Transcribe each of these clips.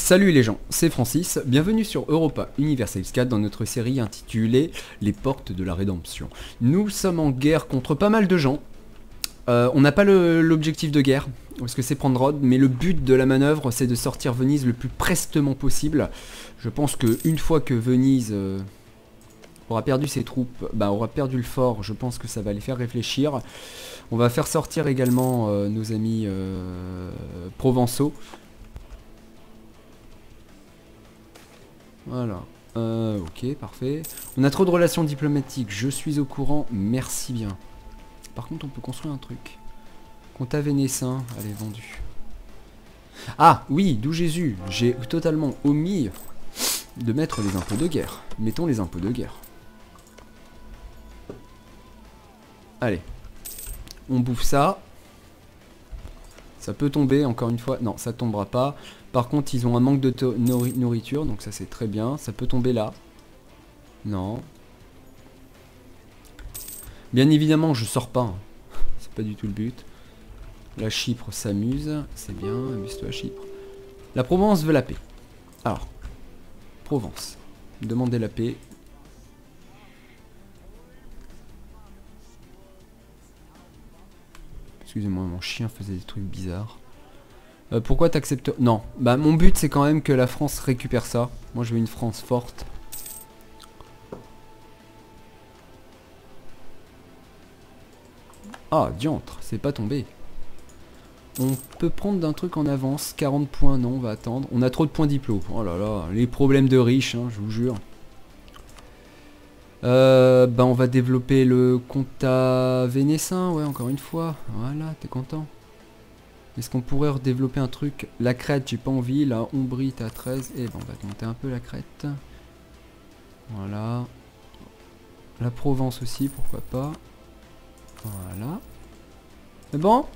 Salut les gens, c'est Francis, bienvenue sur Europa Universal 4 dans notre série intitulée Les portes de la rédemption. Nous sommes en guerre contre pas mal de gens. Euh, on n'a pas l'objectif de guerre, parce que c'est prendre Rhodes, mais le but de la manœuvre c'est de sortir Venise le plus prestement possible. Je pense que une fois que Venise euh, aura perdu ses troupes, bah, aura perdu le fort, je pense que ça va les faire réfléchir. On va faire sortir également euh, nos amis provençaux. Voilà. Euh, ok, parfait. On a trop de relations diplomatiques, je suis au courant, merci bien. Par contre, on peut construire un truc. Compta vénessin, allez, vendu. Ah, oui, d'où Jésus. J'ai totalement omis de mettre les impôts de guerre. Mettons les impôts de guerre. Allez. On bouffe ça. Ça peut tomber, encore une fois. Non, ça tombera pas. Par contre, ils ont un manque de nourriture, donc ça c'est très bien. Ça peut tomber là. Non. Bien évidemment, je sors pas. hein. C'est pas du tout le but. La Chypre s'amuse. C'est bien, amuse-toi Chypre. La Provence veut la paix. Alors. Provence. Demandez la paix. Excusez-moi, mon chien faisait des trucs bizarres. Euh, pourquoi t'acceptes? Non, bah mon but c'est quand même que la France récupère ça. Moi je veux une France forte. Ah, diantre, c'est pas tombé. On peut prendre d'un truc en avance. 40 points, non, on va attendre. On a trop de points diplo. Oh là là, les problèmes de riches, hein, je vous jure. Euh, bah on va développer le compta vénessin, ouais, encore une fois. Voilà, t'es content. Est-ce qu'on pourrait redévelopper un truc? La crête, j'ai pas envie. La Ombrie, t'as 13. Et ben, on va te monter un peu la crête. Voilà. La Provence aussi, pourquoi pas. Voilà. C'est bon?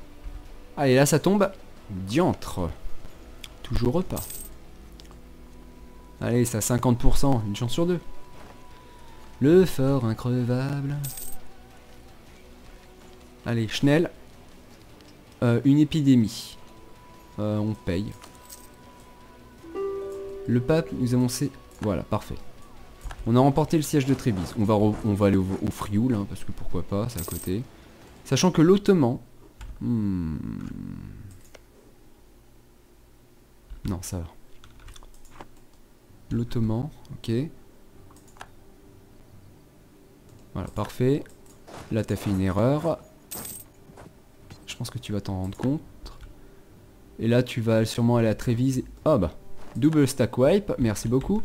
Allez, là, ça tombe. Diantre. Toujours pas. Allez, à 50%. Une chance sur deux. Le fort increvable. Allez, Schnell. Euh, une épidémie. Euh, on paye. Le pape nous a annoncé... Voilà, parfait. On a remporté le siège de Trévise. On va, aller au, au Frioul, hein, parce que pourquoi pas, c'est à côté. Sachant que l'Ottoman... hmm, Non, ça va. L'Ottoman, ok. Voilà, parfait. Là, t'as fait une erreur. Que tu vas t'en rendre compte. Et là, tu vas sûrement aller à Trévise. Ah bah, double stack wipe, merci beaucoup.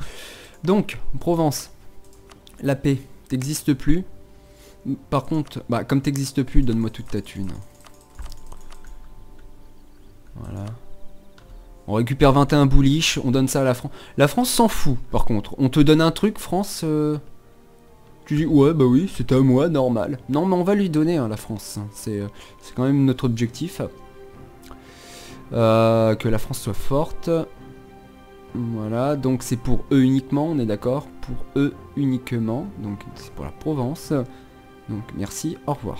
Donc, Provence, la paix, t'existes plus. Par contre, bah, comme t'existes plus, donne-moi toute ta thune. Voilà. On récupère 21 bouliches, on donne ça à la France. La France s'en fout, par contre. On te donne un truc, France... euh, Tu dis, ouais, bah oui, c'est à moi, normal. Non, mais on va lui donner, hein, la France. C'est euh, c'est quand même notre objectif. Euh, que la France soit forte. Voilà, donc c'est pour eux uniquement, on est d'accord? Pour eux uniquement, donc c'est pour la Provence. Donc merci, au revoir.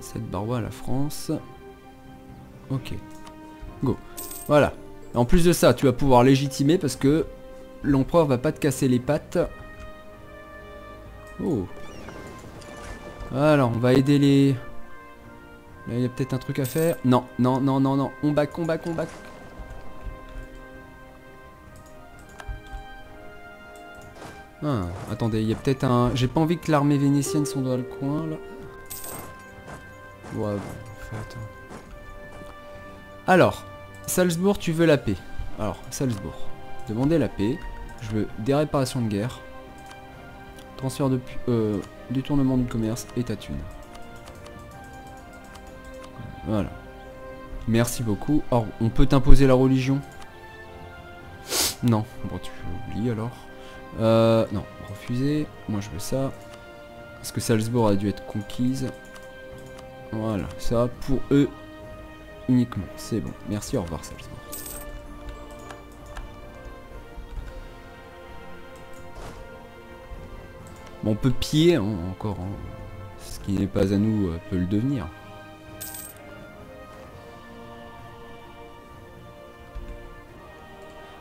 Cette barrois à la France. Ok. Go. Voilà. En plus de ça, tu vas pouvoir légitimer parce que l'empereur va pas te casser les pattes. Oh. Alors, on va aider les... Là, il y a peut-être un truc à faire. Non, non, non, non, non. On back, on back, on back. Ah, attendez, il y a peut-être un... J'ai pas envie que l'armée vénitienne soit le coin, là. Ouais, attends. Alors, Salzbourg, tu veux la paix. Alors, Salzbourg. Demandez la paix. Je veux des réparations de guerre. Transfert de... Euh, détournement du commerce et ta thune. Voilà. Merci beaucoup. Or, on peut t'imposer la religion? Non. Bon, tu oublies alors. Euh, non, refuser. Moi, je veux ça. Parce que Salzbourg a dû être conquise. Voilà, ça pour eux uniquement. C'est bon. Merci, au revoir Salzbourg. On peut piller hein, encore. hein. Ce qui n'est pas à nous euh, peut le devenir.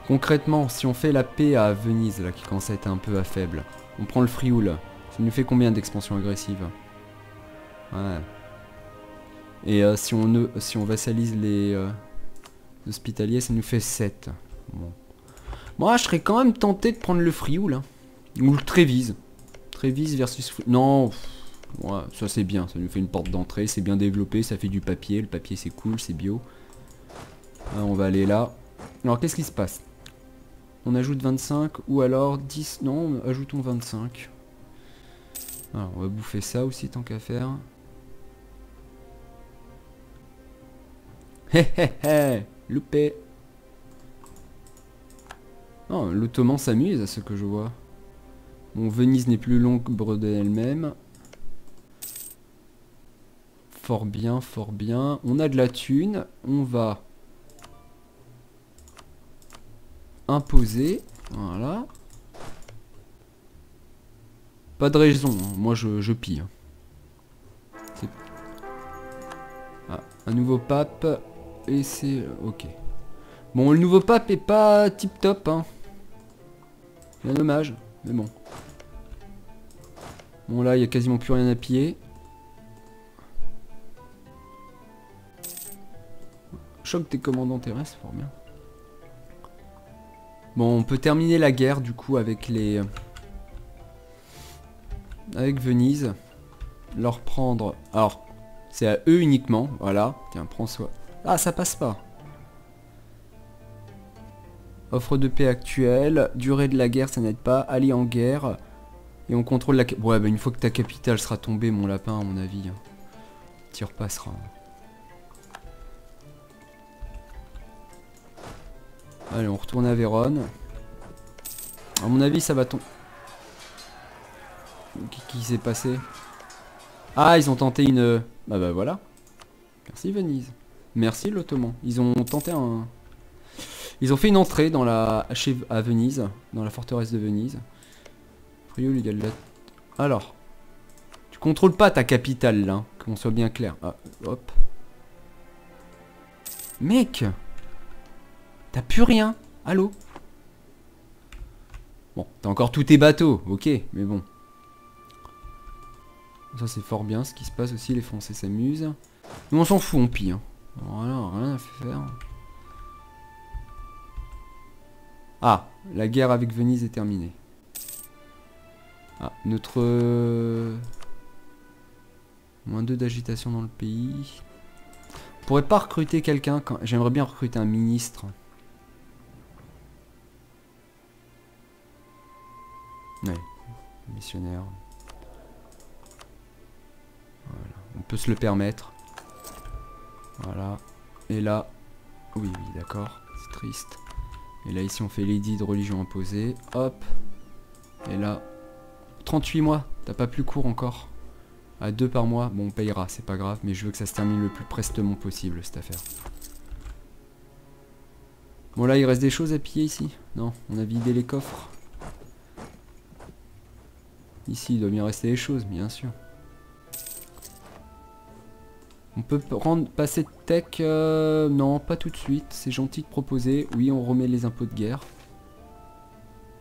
Concrètement, si on fait la paix à Venise, là, qui commence à être un peu à faible, on prend le Frioul, ça nous fait combien d'expansion agressive Ouais. Et euh, si, on, si vassalise les euh, hospitaliers, ça nous fait 7. Bon. Moi, je serais quand même tenté de prendre le Frioul. Hein. Ou le Trévise. Versus Non, ça c'est bien. Ça nous fait une porte d'entrée. C'est bien développé. Ça fait du papier. Le papier c'est cool, c'est bio. Ah, on va aller là. Alors, qu'est-ce qui se passe? On ajoute 25 ou alors 10. Non, ajoutons 25. Alors, on va bouffer ça aussi tant qu'à faire. Hé hé hé Loupé Oh, l'ottoman s'amuse à ce que je vois. Bon, Venise n'est plus l'ombre d'elle-même. Fort bien, fort bien. On a de la thune. On va imposer. Voilà. Pas de raison. Hein. Moi, je, pille. Ah, un nouveau pape. Et c'est... Euh, ok. Bon, le nouveau pape est pas tip top. Hein. Bien dommage. Mais bon. Bon là, il n'y a quasiment plus rien à piller. Choc des commandants terrestres, fort bien. Bon, on peut terminer la guerre du coup avec les... Avec Venise. Leur prendre... Alors, c'est à eux uniquement, voilà. Tiens, prends soi. Ah, ça passe pas. Offre de paix actuelle. Durée de la guerre, ça n'aide pas. Allié en guerre. Et on contrôle la... Ouais, bah une fois que ta capitale sera tombée, mon lapin, à mon avis, hein, tu repasseras. Allez, on retourne à Vérone. À mon avis, ça va tomber. Qu'est-ce qui s'est passé? Ah, ils ont tenté une... Bah bah voilà. Merci Venise. Merci l'Ottoman. Ils ont tenté un... Ils ont fait une entrée dans la... À Venise, dans la forteresse de Venise. Alors. Tu contrôles pas ta capitale là, qu'on soit bien clair. Ah, hop. Mec T'as plus rien Allô? Bon, t'as encore tous tes bateaux, ok, mais bon. Ça c'est fort bien ce qui se passe aussi, les Français s'amusent. Nous on s'en fout, on pille. Hein. Voilà, rien à faire. Ah, la guerre avec Venise est terminée. Notre... Euh, moins 2 d'agitation dans le pays. On pourrait pas recruter quelqu'un. J'aimerais bien recruter un ministre. Ouais, missionnaire. Voilà, on peut se le permettre. Voilà. Et là... Oui, oui, d'accord. C'est triste. Et là, ici, on fait l'édit de religion imposée. Hop. Et là, 38 mois, t'as pas plus court encore. À 2 par mois, bon on payera, c'est pas grave, mais je veux que ça se termine le plus prestement possible cette affaire. Bon là il reste des choses à piller ici Non, on a vidé les coffres. Ici il doit bien rester des choses, bien sûr. On peut passer tech euh, Non, pas tout de suite. C'est gentil de proposer. Oui, on remet les impôts de guerre.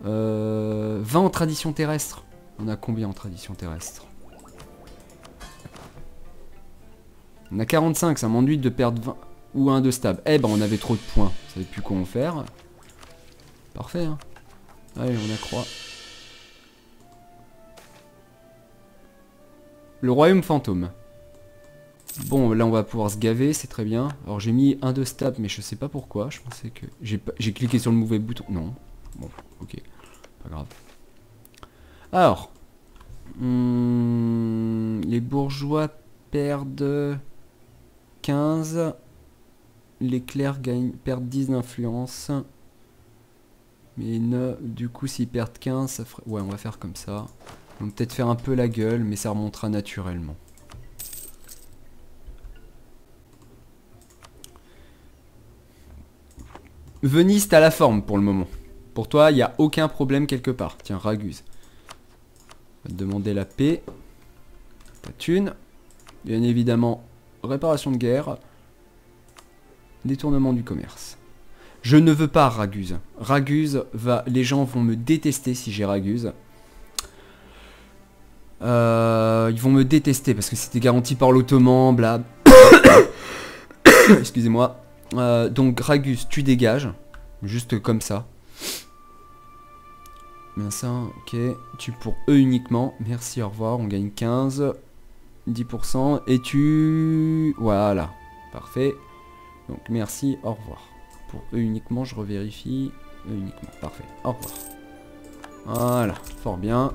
Euh, 20 en tradition terrestre. On a combien en tradition terrestre On a 45, ça m'ennuie de perdre 20 ou un de stable. Eh ben on avait trop de points, on savait plus quoi en faire. Parfait hein. Allez, on accroît. Le royaume fantôme. Bon, là on va pouvoir se gaver, c'est très bien. Alors j'ai mis un de stab, mais je sais pas pourquoi. Je pensais que... J'ai cliqué sur le mauvais bouton. Non. Bon, ok. Pas grave. Alors, hmm, les bourgeois perdent 15. Les clercs gagnent, perdent 10 d'influence. Mais ne, du coup, s'ils perdent 15, ça ferait... Ouais, on va faire comme ça. On va peut-être faire un peu la gueule, mais ça remontera naturellement. Venise, t'as la forme pour le moment. Pour toi, il n'y a aucun problème quelque part. Tiens, Raguse. Demander la paix. Ta thune. Bien évidemment, réparation de guerre. Détournement du commerce. Je ne veux pas Raguse. Raguse va... Les gens vont me détester si j'ai Raguse. Euh, ils vont me détester parce que c'était garanti par l'ottoman, bla. Excusez-moi. Euh, donc Ragus, tu dégages. Juste comme ça. Bien ça, ok. Tu pour eux uniquement. Merci, au revoir. On gagne 15. 10%. Et tu... Voilà. Parfait. Donc merci, au revoir. Pour eux uniquement, je revérifie. Eux uniquement. Parfait. Au revoir. Voilà. Fort bien.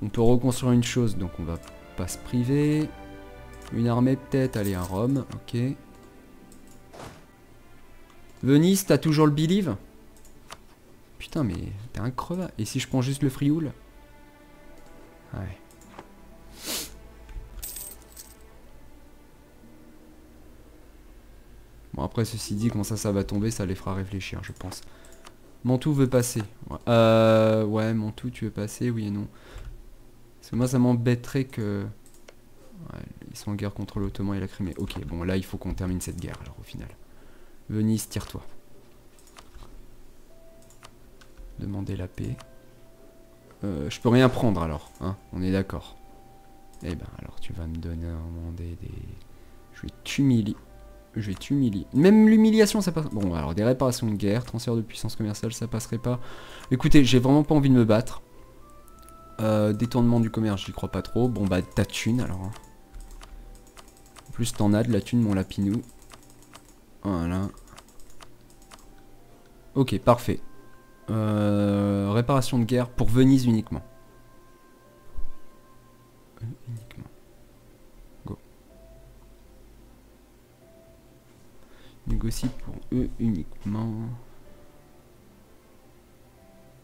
On peut reconstruire une chose, donc on va pas se priver. Une armée peut-être, allez à Rome, ok. Venise, t'as toujours le believe? Putain mais t'es un crevard. Et si je prends juste le frioul Ouais. Bon après ceci dit, quand ça ça va tomber, ça les fera réfléchir je pense. Montou veut passer. Euh, ouais, Montou tu veux passer, oui et non. Parce que moi ça m'embêterait que... ils sont en guerre contre l'Ottoman et la Crimée. Ok, bon là il faut qu'on termine cette guerre alors au final. Venise, tire-toi. Demander la paix. Euh, je peux rien prendre alors, hein On est d'accord. Eh ben alors tu vas me donner demander des... Je vais t'humilier. Je vais t'humilier. Même l'humiliation ça passe... Bon alors des réparations de guerre, transfert de puissance commerciale ça passerait pas. Écoutez, j'ai vraiment pas envie de me battre. Euh, détournement du commerce, j'y crois pas trop. Bon bah ta thune alors. Hein. En plus t'en as de la thune mon lapinou. Voilà. Ok, parfait. Euh, réparation de guerre pour Venise uniquement. Uniquement. Go. Négocie pour eux uniquement.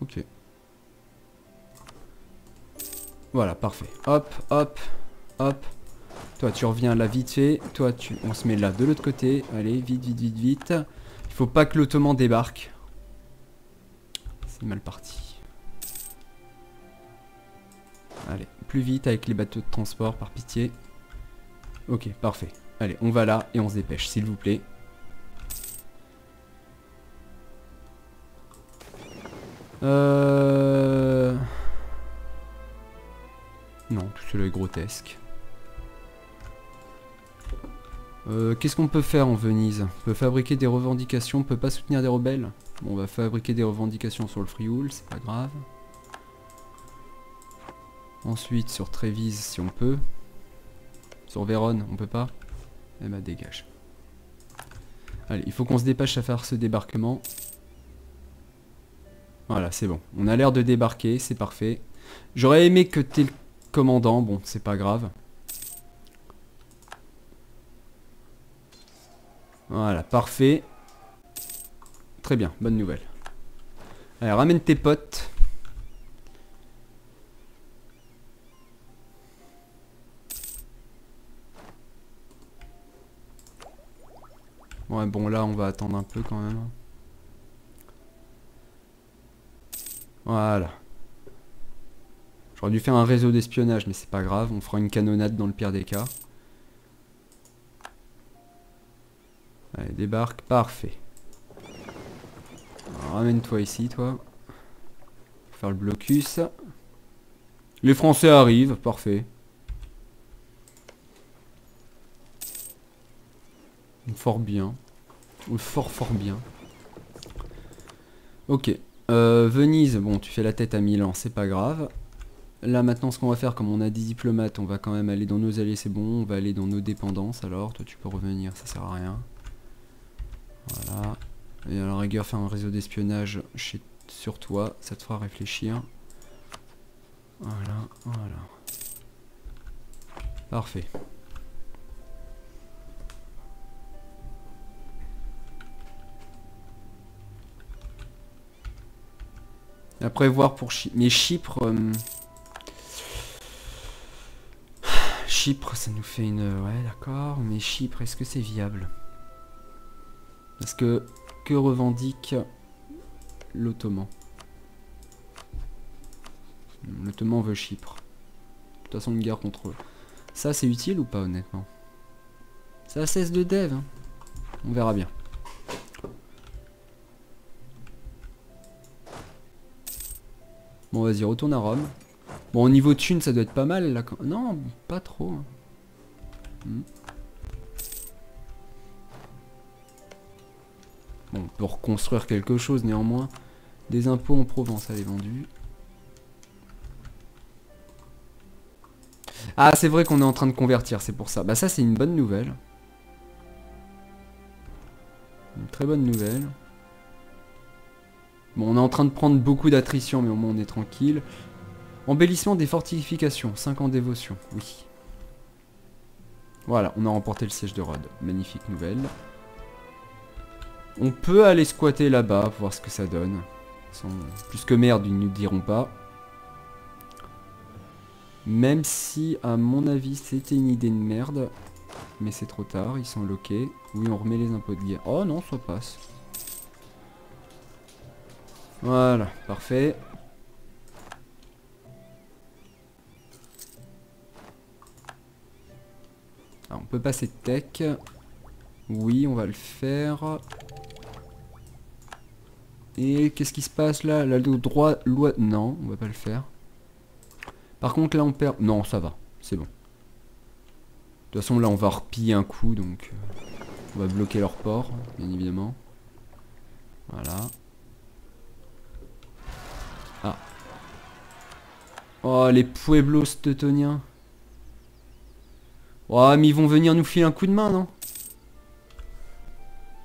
Ok. Voilà, parfait. Hop, hop, hop. Toi, tu reviens là vite fait. Toi, tu... on se met là de l'autre côté. Allez, vite, vite, vite, vite. Il faut pas que l'ottoman débarque. Mal parti. Allez, plus vite avec les bateaux de transport, par pitié. Ok, parfait. Allez, on va là et on se dépêche, s'il vous plaît. Euh... Non, tout cela est grotesque. Euh, qu'est-ce qu'on peut faire en Venise? On peut fabriquer des revendications, on peut pas soutenir des rebelles? On va fabriquer des revendications sur le Frioul, c'est pas grave. Ensuite, sur Trévise, si on peut. Sur Vérone, on peut pas Eh bah, dégage. Allez, il faut qu'on se dépêche à faire ce débarquement. Voilà, c'est bon. On a l'air de débarquer, c'est parfait. J'aurais aimé que t'es le commandant, bon, c'est pas grave. Voilà, parfait. Très bien, bonne nouvelle. Allez, ramène tes potes. Ouais, bon, là, on va attendre un peu quand même. Voilà. J'aurais dû faire un réseau d'espionnage, mais c'est pas grave. On fera une canonnade dans le pire des cas. Allez, débarque. Parfait. Ramène-toi ici, toi. Faire le blocus. Les Français arrivent. Parfait. Fort bien. Fort, fort bien. Ok. Euh, Venise, bon, tu fais la tête à Milan, c'est pas grave. Là, maintenant, ce qu'on va faire, comme on a des diplomates, on va quand même aller dans nos alliés, c'est bon. On va aller dans nos dépendances, alors. Toi, tu peux revenir, ça sert à rien. Voilà. Et à la rigueur, faire un réseau d'espionnage sur toi, ça te fera réfléchir. Voilà, voilà. Parfait. Après voir pour Chypre. Mais Chypre... Euh, Chypre, ça nous fait une... Ouais, d'accord. Mais Chypre, est-ce que c'est viable? Parce que que revendique l'Ottoman. L'Ottoman veut Chypre. De toute façon, une guerre contre eux. Ça, c'est utile ou pas, honnêtement? Ça cesse de dev. Hein. On verra bien. Bon, vas-y, retourne à Rome. Bon, au niveau thune, ça doit être pas mal, là. Non, pas trop. Hein. Hmm. Bon, on quelque chose, néanmoins. Des impôts en Provence, elle est vendue. Ah, c'est vrai qu'on est en train de convertir, c'est pour ça. Bah ça, c'est une bonne nouvelle. Une très bonne nouvelle. Bon, on est en train de prendre beaucoup d'attrition, mais au moins on est tranquille. Embellissement des fortifications, 5 en dévotion, oui. Voilà, on a remporté le siège de Rhodes. Magnifique nouvelle. On peut aller squatter là-bas, voir ce que ça donne. Plus que merde, ils ne nous diront pas. Même si, à mon avis, c'était une idée de merde. Mais c'est trop tard, ils sont loqués. Oui, on remet les impôts de guerre. Oh non, ça passe. Voilà, parfait. Ah, on peut passer de tech. Oui, on va le faire. Et qu'est-ce qui se passe là? La droit, loi... Non, on va pas le faire. Par contre, là, on perd... Non, ça va. C'est bon. De toute façon, là, on va repiller un coup, donc... euh, on va bloquer leur port, bien évidemment. Voilà. Ah. Oh, les pueblos teutoniens. Oh, mais ils vont venir nous filer un coup de main, non?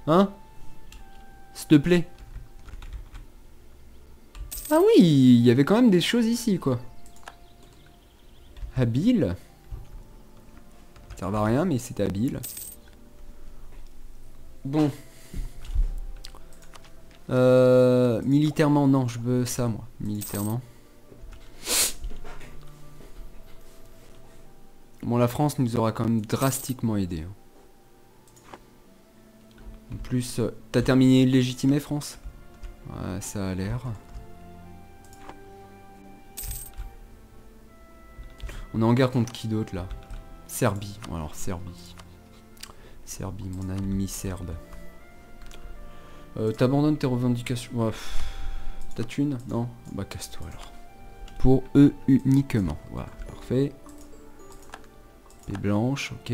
Hein? S'il te plaît. Il y avait quand même des choses ici, quoi. Habile. Ça sert à rien, mais c'est habile. Bon. Euh, militairement, non, je veux ça, moi. Militairement. Bon, la France nous aura quand même drastiquement aidé. hein. En plus, euh, t'as terminé légitimé, France? Ouais, ça a l'air. On est en guerre contre qui d'autre, là? Serbie. Alors, Serbie. Serbie, mon ami serbe. Euh, T'abandonnes tes revendications. Ouais, pff, Ta thune Non? Bah casse-toi alors. Pour eux uniquement. Voilà, parfait. Paix blanche, ok.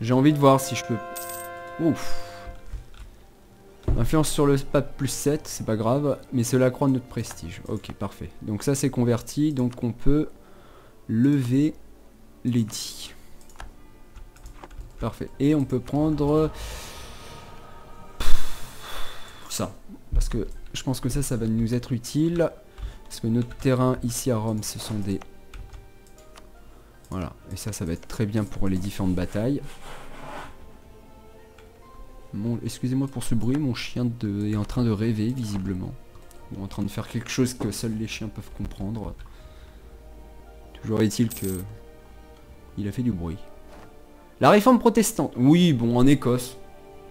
J'ai envie de voir si je peux... Ouf Influence sur le pape plus 7, c'est pas grave, mais cela accroît notre prestige. Ok, parfait. Donc ça c'est converti, donc on peut lever l'édit. Parfait. Et on peut prendre ça. Parce que je pense que ça, ça va nous être utile. Parce que notre terrain ici à Rome, ce sont des... Voilà. Et ça, ça va être très bien pour les différentes batailles. Excusez-moi pour ce bruit, mon chien est en train de rêver visiblement. Ou en train de faire quelque chose que seuls les chiens peuvent comprendre. Toujours est-il que... Il a fait du bruit. La réforme protestante. Oui, bon, en Écosse.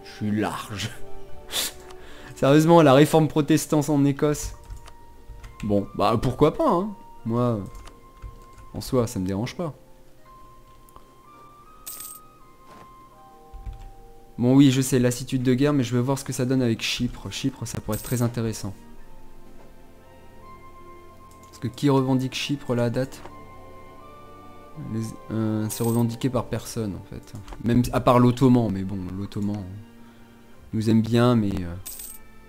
Je suis large. Sérieusement, la réforme protestante en Écosse. Bon, bah pourquoi pas, hein. Moi, en soi, ça me dérange pas. Bon oui, je sais, lassitude de guerre, mais je veux voir ce que ça donne avec Chypre. Chypre, ça pourrait être très intéressant. Parce que qui revendique Chypre là à date? Euh, C'est revendiqué par personne en fait. Même à part l'Ottoman, mais bon, l'Ottoman nous aime bien, mais euh,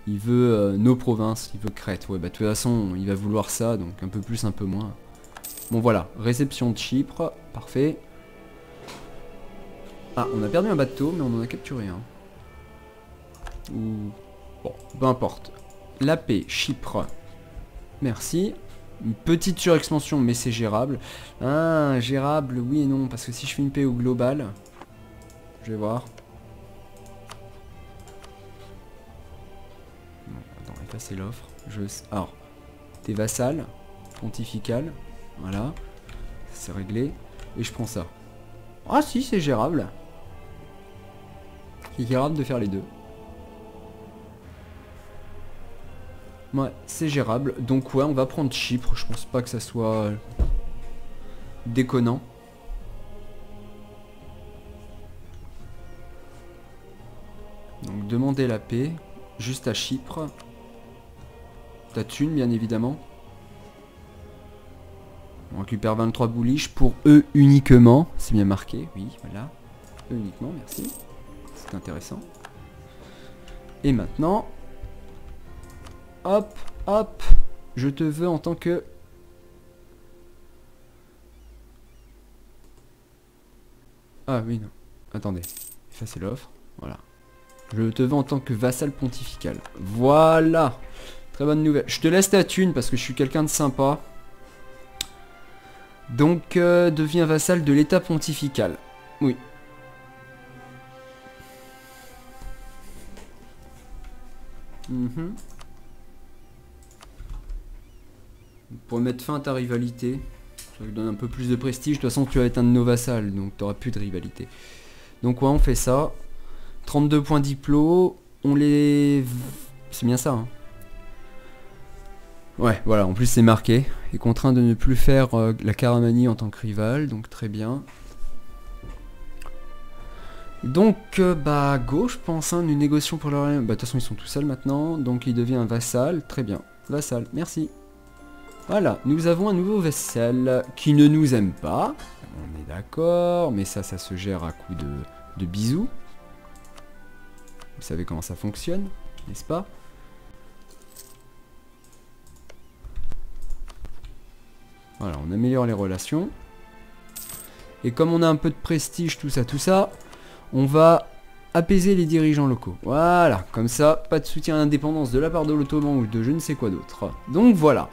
il veut euh, nos provinces, il veut Crète. Ouais, bah de toute façon, il va vouloir ça, donc un peu plus, un peu moins. Bon voilà, réception de Chypre, parfait. Ah, on a perdu un bateau, mais on en a capturé un. Ou... Bon, peu importe. La paix, Chypre. Merci. Une petite surexpansion, mais c'est gérable. Ah, gérable, oui et non, parce que si je fais une paix au global... Je vais voir. Attends, effacer l'offre. Je... Alors, tes vassales, pontificales, voilà. C'est réglé. Et je prends ça. Ah si, c'est gérable. C'est gérable de faire les deux. Ouais, c'est gérable. Donc ouais, on va prendre Chypre. Je pense pas que ça soit... déconnant. Donc demander la paix, juste à Chypre. Ta thune, bien évidemment. On récupère 23 bullish pour eux uniquement. C'est bien marqué, oui, voilà. Eux uniquement, merci. C'est intéressant. Et maintenant... Hop, hop. Je te veux en tant que... Ah oui, non. Attendez. c'est l'offre. Voilà. Je te veux en tant que vassal pontifical. Voilà. Très bonne nouvelle. Je te laisse ta thune parce que je suis quelqu'un de sympa. Donc, euh, deviens vassal de l'état pontifical. Oui. Mhm. Pour mettre fin à ta rivalité, ça lui donne un peu plus de prestige. De toute façon, tu vas être un de nos vassals, donc tu plus de rivalité. Donc ouais, on fait ça. 32 points diplo. On les... C'est bien ça, hein Ouais, voilà, en plus c'est marqué. Et contraint de ne plus faire euh, la caramanie en tant que rival, donc très bien. Donc, euh, bah, go, je pense, hein, une négociation pour leur... Bah, de toute façon, ils sont tout seuls maintenant, donc il devient un vassal. Très bien, vassal, merci. Voilà, nous avons un nouveau vassal qui ne nous aime pas. On est d'accord, mais ça, ça se gère à coup de bisous. Vous savez comment ça fonctionne, n'est-ce pas? Voilà, on améliore les relations. Et comme on a un peu de prestige, tout ça, tout ça, on va apaiser les dirigeants locaux. Voilà, comme ça, pas de soutien à l'indépendance de la part de l'Ottoman ou de je ne sais quoi d'autre. Donc voilà.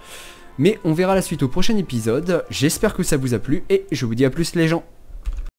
Mais on verra la suite au prochain épisode. J'espère que ça vous a plu et je vous dis à plus les gens.